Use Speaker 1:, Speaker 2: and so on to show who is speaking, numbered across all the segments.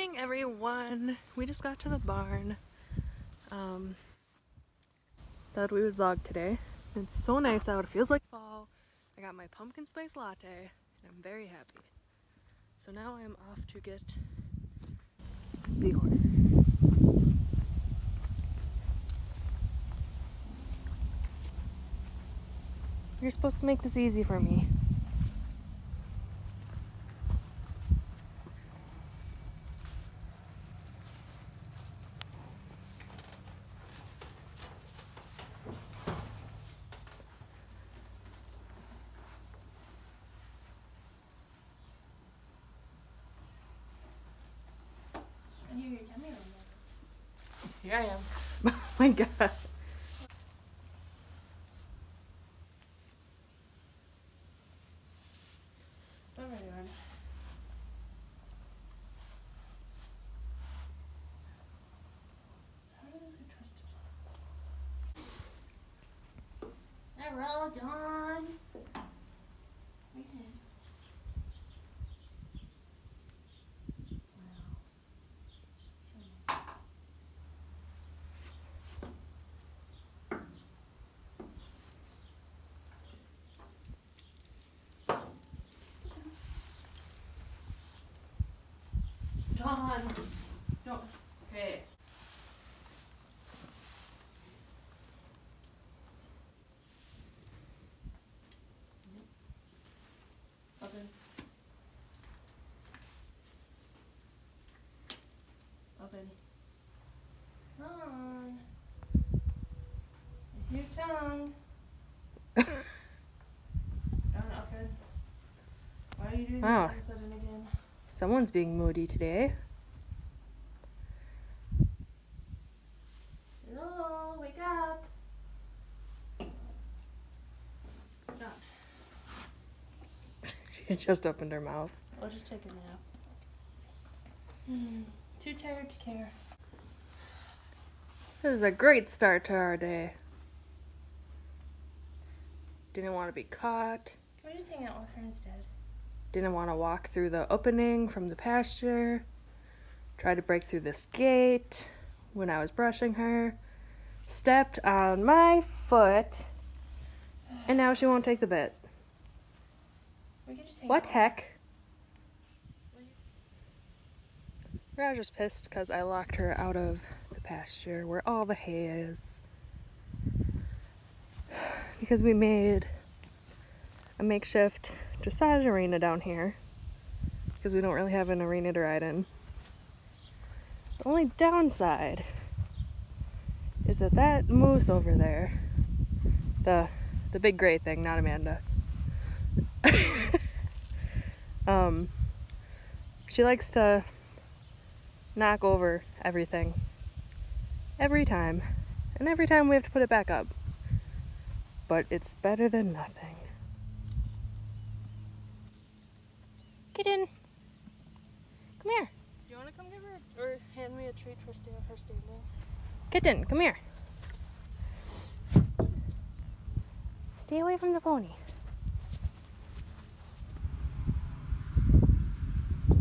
Speaker 1: morning everyone. We just got to the barn. Um, thought we would vlog today. It's so nice out. It feels like fall. I got my pumpkin spice latte and I'm very happy. So now I'm off to get the horse you're supposed to make this easy for me Here I am. oh my god.
Speaker 2: Hello, Dawn.
Speaker 1: Dawn. Don't. Okay. Open. Open.
Speaker 2: Dawn. It's your tongue. Open. Why are you doing
Speaker 1: Wow.
Speaker 2: That sudden again?
Speaker 1: Someone's being moody today.
Speaker 2: Hello, wake up.
Speaker 1: She just opened her mouth.
Speaker 2: I'll just take a nap. Hmm. Too tired to care.
Speaker 1: This is a great start to our day. Didn't want to be caught.
Speaker 2: Can we just hang out with her instead?
Speaker 1: Didn't want to walk through the opening from the pasture. Tried to break through this gate when I was brushing her. Stepped on my foot. And now she won't take the bit.
Speaker 2: We can just hang
Speaker 1: What heck? Raja's pissed because I locked her out of the pasture where all the hay is. Because we made a makeshift dressage arena down here. Because we don't really have an arena to ride in. The only downside is that that moose over there, the the big gray thing, not Amanda. um, she likes to knock over everything every time, and every time we have to put it back up. But it's better than nothing. Get in. Come here.
Speaker 2: Do you want to come give her or hand me a treat for stay her stable?
Speaker 1: Kitten, come here. Stay away from the pony.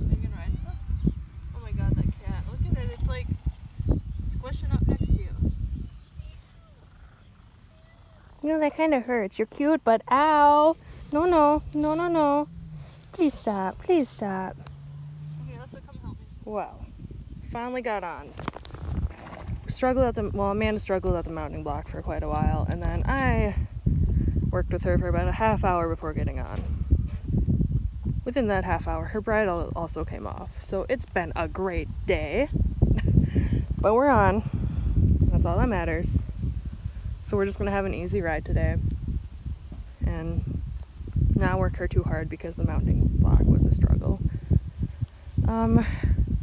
Speaker 2: Megan ride stuff? Oh my god, that cat. Look at it. It's like squishing up next to you.
Speaker 1: You know, that kind of hurts. You're cute, but ow. No, no, no, no, no. Please stop. Please stop.
Speaker 2: Okay, let's come help me.
Speaker 1: Well, finally got on. Struggled at the well, Amanda struggled at the mounting block for quite a while, and then I worked with her for about a half hour before getting on. Within that half hour, her bridle also came off, so it's been a great day. but we're on. That's all that matters. So we're just gonna have an easy ride today, not work her too hard because the mounting block was a struggle. Um,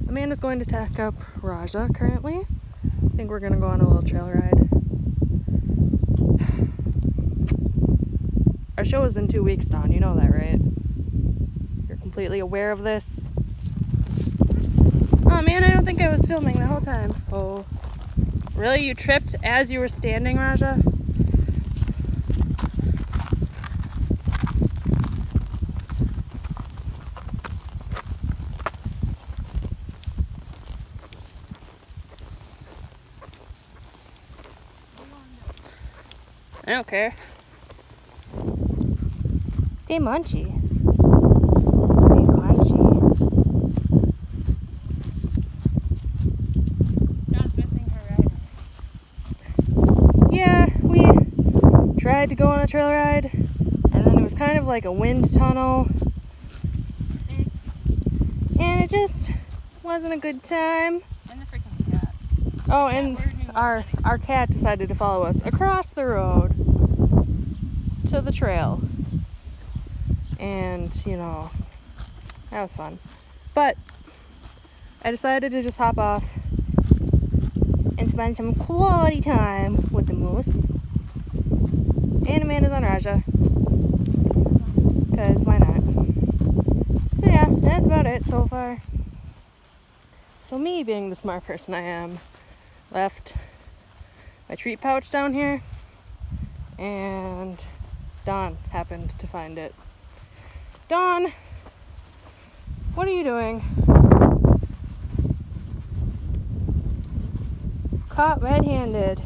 Speaker 1: Amanda's going to tack up Raja currently. I think we're gonna go on a little trail ride. Our show is in two weeks, Dawn. You know that, right? You're completely aware of this. Oh man, I don't think I was filming the whole time. Oh. Really? You tripped as you were standing, Raja? I don't care. They munchy. They crunchy.
Speaker 2: John's missing her ride.
Speaker 1: Yeah, we tried to go on a trail ride, and then it was kind of like a wind tunnel, and it just wasn't a good time.
Speaker 2: And the freaking cat.
Speaker 1: Oh, and
Speaker 2: worried me more
Speaker 1: our our cat decided to follow us across the road to the trail. And, you know, that was fun. But I decided to just hop off and spend some quality time with the moose. And Amanda's on Raja. Because why not? So yeah, that's about it so far. So me being the smart person I am, left my treat pouch down here and Dawn happened to find it. Dawn, what are you doing? Caught red-handed.